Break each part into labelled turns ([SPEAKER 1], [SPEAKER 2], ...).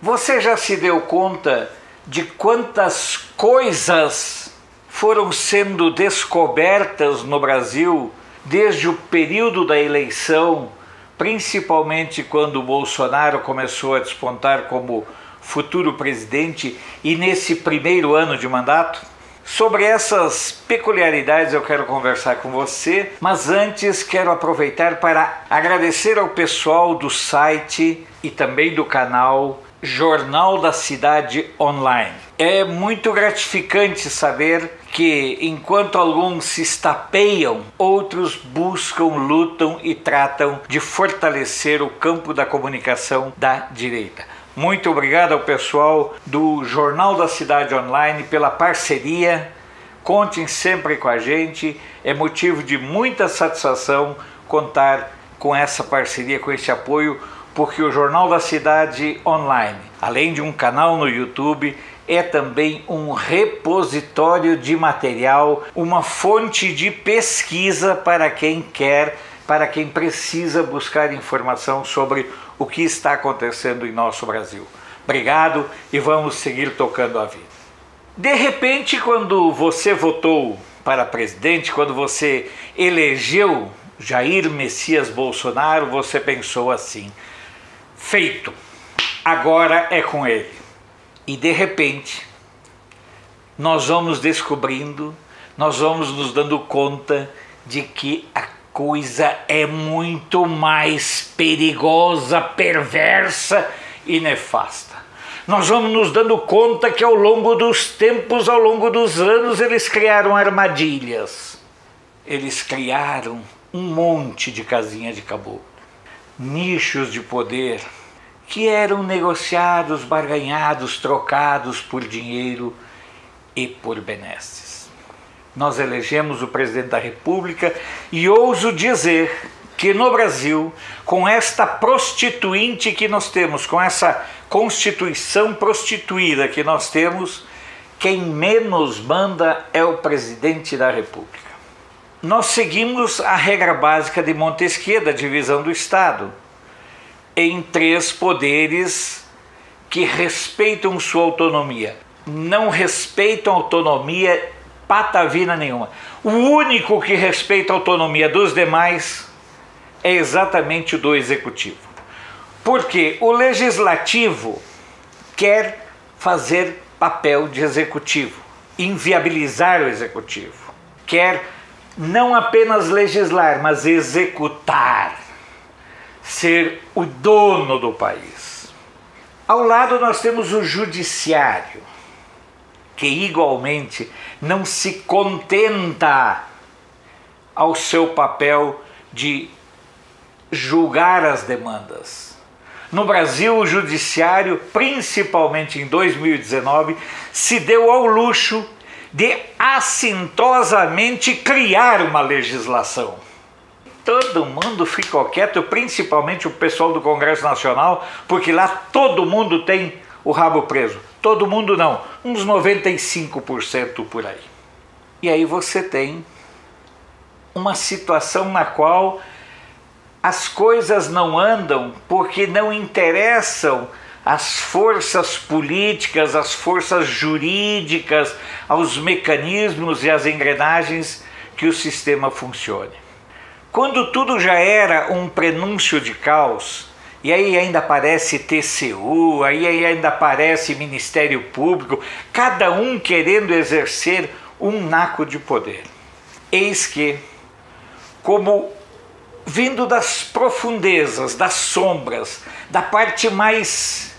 [SPEAKER 1] Você já se deu conta de quantas coisas foram sendo descobertas no Brasil desde o período da eleição, principalmente quando Bolsonaro começou a despontar como futuro presidente e nesse primeiro ano de mandato? Sobre essas peculiaridades eu quero conversar com você, mas antes quero aproveitar para agradecer ao pessoal do site e também do canal Jornal da Cidade Online. É muito gratificante saber que, enquanto alguns se estapeiam, outros buscam, lutam e tratam de fortalecer o campo da comunicação da direita. Muito obrigado ao pessoal do Jornal da Cidade Online pela parceria. Contem sempre com a gente, é motivo de muita satisfação contar com essa parceria, com esse apoio porque o Jornal da Cidade Online, além de um canal no YouTube, é também um repositório de material, uma fonte de pesquisa para quem quer, para quem precisa buscar informação sobre o que está acontecendo em nosso Brasil. Obrigado e vamos seguir tocando a vida. De repente, quando você votou para presidente, quando você elegeu Jair Messias Bolsonaro, você pensou assim: feito, agora é com ele. E de repente, nós vamos descobrindo, nós vamos nos dando conta de que a coisa é muito mais perigosa, perversa e nefasta. Nós vamos nos dando conta que ao longo dos tempos, ao longo dos anos, eles criaram armadilhas. Eles criaram um monte de casinha de caboclo nichos de poder que eram negociados, barganhados, trocados por dinheiro e por benesses. Nós elegemos o presidente da República e ouso dizer que no Brasil, com esta prostituinte que nós temos, com essa constituição prostituída que nós temos, quem menos manda é o presidente da República nós seguimos a regra básica de Montesquieu, da divisão do Estado, em três poderes que respeitam sua autonomia. Não respeitam autonomia patavina nenhuma. O único que respeita a autonomia dos demais é exatamente o do executivo. Porque o legislativo quer fazer papel de executivo, inviabilizar o executivo, quer não apenas legislar, mas executar, ser o dono do país. Ao lado nós temos o judiciário, que igualmente não se contenta ao seu papel de julgar as demandas. No Brasil, o judiciário, principalmente em 2019, se deu ao luxo de assintosamente criar uma legislação. Todo mundo ficou quieto, principalmente o pessoal do Congresso Nacional, porque lá todo mundo tem o rabo preso. Todo mundo não, uns 95% por aí. E aí você tem uma situação na qual as coisas não andam porque não interessam às forças políticas, às forças jurídicas, aos mecanismos e às engrenagens que o sistema funcione. Quando tudo já era um prenúncio de caos, e aí ainda aparece TCU, aí ainda aparece Ministério Público, cada um querendo exercer um naco de poder. Eis que, como vindo das profundezas, das sombras, da parte mais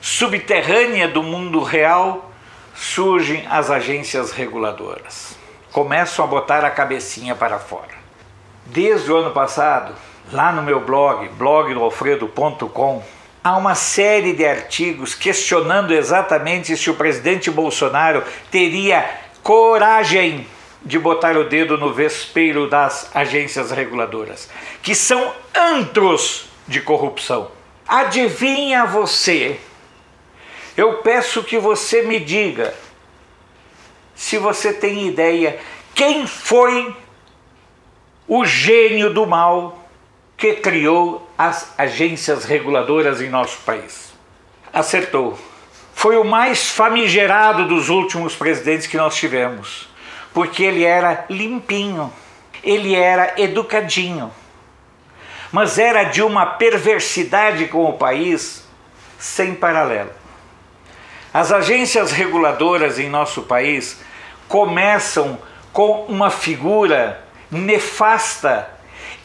[SPEAKER 1] subterrânea do mundo real, surgem as agências reguladoras. Começam a botar a cabecinha para fora. Desde o ano passado, lá no meu blog, blogdoalfredo.com, há uma série de artigos questionando exatamente se o presidente Bolsonaro teria coragem de botar o dedo no vespeiro das agências reguladoras, que são antros de corrupção. Adivinha você eu peço que você me diga se você tem ideia quem foi o gênio do mal que criou as agências reguladoras em nosso país. Acertou. Foi o mais famigerado dos últimos presidentes que nós tivemos, porque ele era limpinho, ele era educadinho, mas era de uma perversidade com o país sem paralelo. As agências reguladoras em nosso país começam com uma figura nefasta,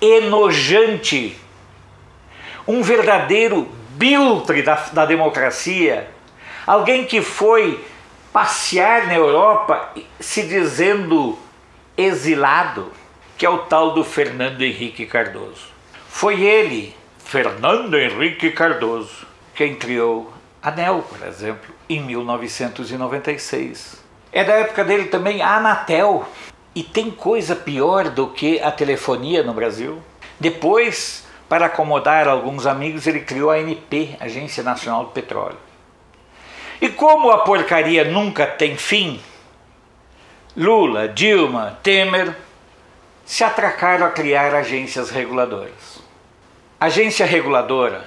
[SPEAKER 1] enojante, um verdadeiro biltre da, da democracia, alguém que foi passear na Europa se dizendo exilado, que é o tal do Fernando Henrique Cardoso. Foi ele, Fernando Henrique Cardoso, quem criou a ANEL, por exemplo, em 1996. É da época dele também a Anatel. E tem coisa pior do que a telefonia no Brasil. Depois, para acomodar alguns amigos, ele criou a ANP, Agência Nacional do Petróleo. E como a porcaria nunca tem fim, Lula, Dilma, Temer se atracaram a criar agências reguladoras. Agência reguladora,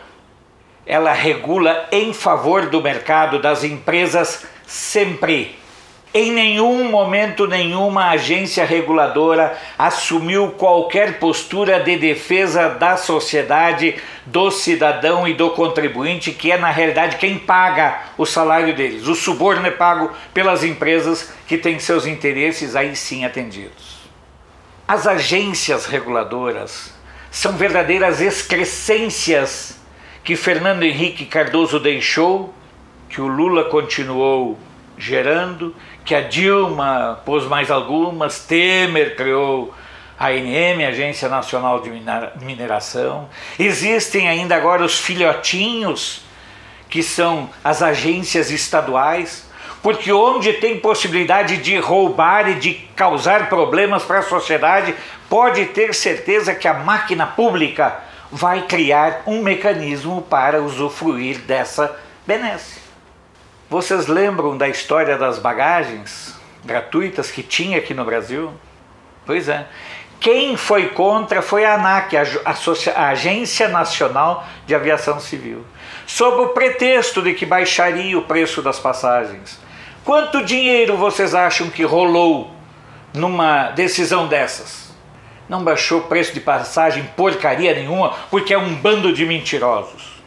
[SPEAKER 1] ela regula em favor do mercado das empresas sempre. Em nenhum momento nenhuma agência reguladora assumiu qualquer postura de defesa da sociedade, do cidadão e do contribuinte, que é na realidade quem paga o salário deles. O suborno é pago pelas empresas que têm seus interesses aí sim atendidos. As agências reguladoras são verdadeiras excrescências que Fernando Henrique Cardoso deixou, que o Lula continuou gerando, que a Dilma pôs mais algumas, Temer criou a ANM, Agência Nacional de Mineração. Existem ainda agora os filhotinhos, que são as agências estaduais, porque onde tem possibilidade de roubar e de causar problemas para a sociedade, pode ter certeza que a máquina pública vai criar um mecanismo para usufruir dessa benesse. Vocês lembram da história das bagagens gratuitas que tinha aqui no Brasil? Pois é. Quem foi contra foi a ANAC, a, Agência Nacional de Aviação Civil, sob o pretexto de que baixaria o preço das passagens. Quanto dinheiro vocês acham que rolou numa decisão dessas? Não baixou o preço de passagem porcaria nenhuma, porque é um bando de mentirosos.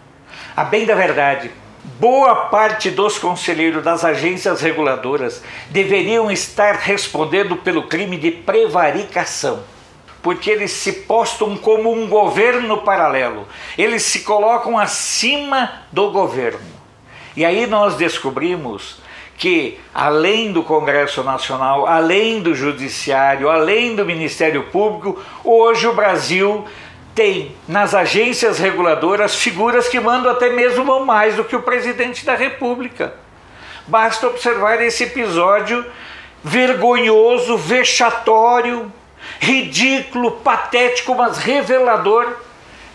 [SPEAKER 1] A bem da verdade, boa parte dos conselheiros das agências reguladoras deveriam estar respondendo pelo crime de prevaricação, porque eles se postam como um governo paralelo, eles se colocam acima do governo. E aí nós descobrimos que, além do Congresso Nacional, além do Judiciário, além do Ministério Público, hoje o Brasil tem nas agências reguladoras figuras que mandam até mesmo mais do que o presidente da República. Basta observar esse episódio vergonhoso, vexatório, ridículo, patético, mas revelador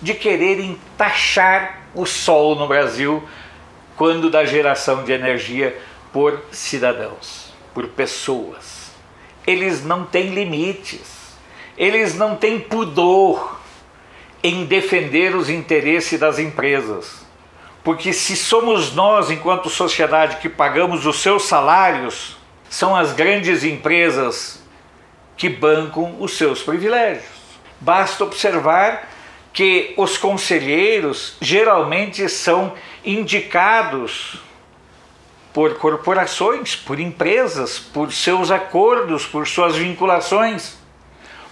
[SPEAKER 1] de quererem taxar o sol no Brasil quando da geração de energia por cidadãos, por pessoas. Eles não têm limites, eles não têm pudor em defender os interesses das empresas. Porque se somos nós, enquanto sociedade, que pagamos os seus salários, são as grandes empresas que bancam os seus privilégios. Basta observar que os conselheiros geralmente são indicados por corporações, por empresas, por seus acordos, por suas vinculações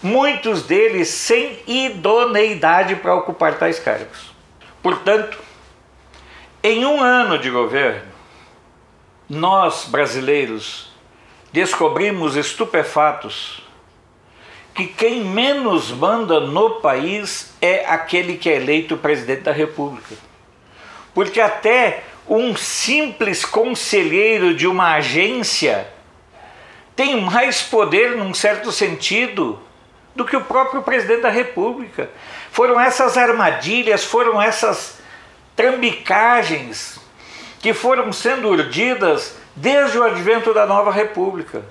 [SPEAKER 1] muitos deles sem idoneidade para ocupar tais cargos. Portanto, em um ano de governo, nós brasileiros descobrimos estupefatos que quem menos manda no país é aquele que é eleito presidente da República. Porque até um simples conselheiro de uma agência tem mais poder, num certo sentido, do que o próprio presidente da República. Foram essas armadilhas, foram essas trambicagens que foram sendo urdidas desde o advento da nova República.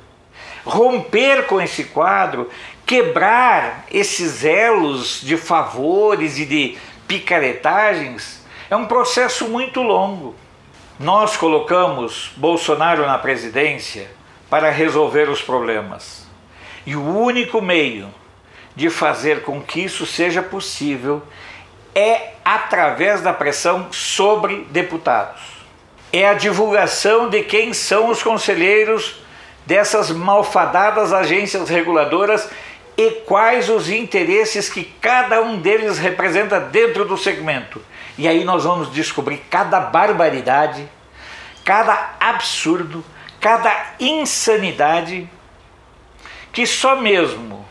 [SPEAKER 1] Romper com esse quadro quebrar esses elos de favores e de picaretagens é um processo muito longo. Nós colocamos Bolsonaro na presidência para resolver os problemas. E o único meio de fazer com que isso seja possível é através da pressão sobre deputados. É a divulgação de quem são os conselheiros dessas malfadadas agências reguladoras e quais os interesses que cada um deles representa dentro do segmento. E aí nós vamos descobrir cada barbaridade, cada absurdo, cada insanidade que só mesmo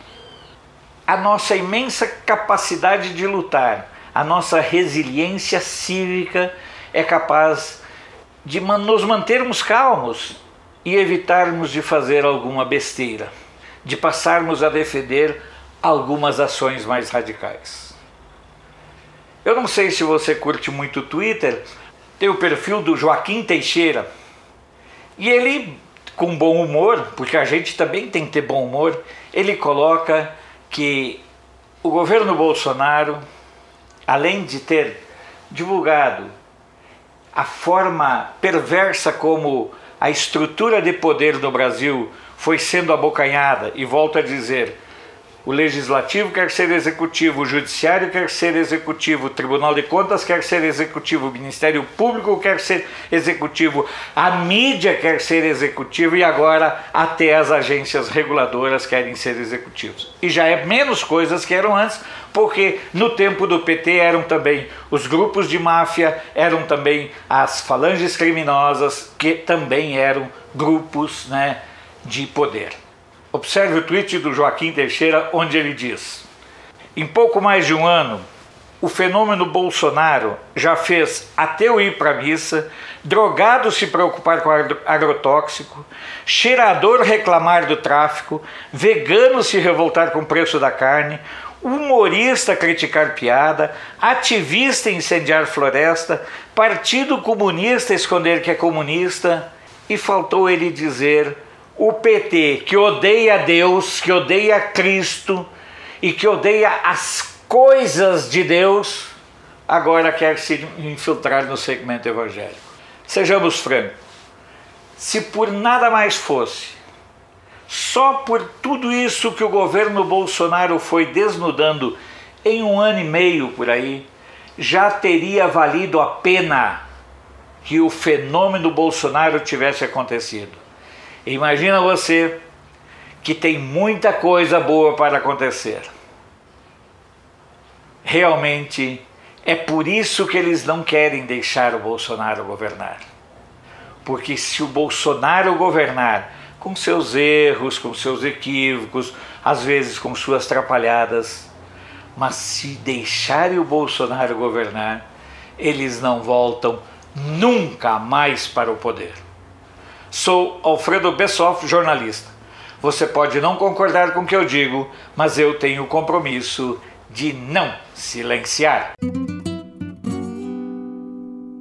[SPEAKER 1] a nossa imensa capacidade de lutar, a nossa resiliência cívica é capaz de nos mantermos calmos e evitarmos de fazer alguma besteira de passarmos a defender algumas ações mais radicais. Eu não sei se você curte muito o Twitter, tem o perfil do Joaquim Teixeira e ele, com bom humor, porque a gente também tem que ter bom humor, ele coloca que o governo Bolsonaro, além de ter divulgado a forma perversa como a estrutura de poder no Brasil foi sendo abocanhada, e volto a dizer, o legislativo quer ser executivo, o judiciário quer ser executivo, o Tribunal de Contas quer ser executivo, o Ministério Público quer ser executivo, a mídia quer ser executivo e agora até as agências reguladoras querem ser executivos. E já é menos coisas que eram antes, porque no tempo do PT eram também os grupos de máfia, eram também as falanges criminosas, que também eram grupos, né? de poder. Observe o tweet do Joaquim Teixeira, onde ele diz: Em pouco mais de um ano, o fenômeno Bolsonaro já fez ateu ir para a missa, drogado se preocupar com agrotóxico, cheirador reclamar do tráfico, vegano se revoltar com o preço da carne, humorista criticar piada, ativista incendiar floresta, partido comunista esconder que é comunista, e faltou ele dizer o PT que odeia Deus, que odeia Cristo e que odeia as coisas de Deus, agora quer se infiltrar no segmento evangélico. Sejamos francos, se por nada mais fosse, só por tudo isso que o governo Bolsonaro foi desnudando em um ano e meio por aí, já teria valido a pena que o fenômeno Bolsonaro tivesse acontecido. Imagina você que tem muita coisa boa para acontecer. Realmente é por isso que eles não querem deixar o Bolsonaro governar. Porque se o Bolsonaro governar com seus erros, com seus equívocos, às vezes com suas atrapalhadas, mas se deixarem o Bolsonaro governar, eles não voltam nunca mais para o poder. Sou Alfredo Bessoff, jornalista. Você pode não concordar com o que eu digo, mas eu tenho o compromisso de não silenciar.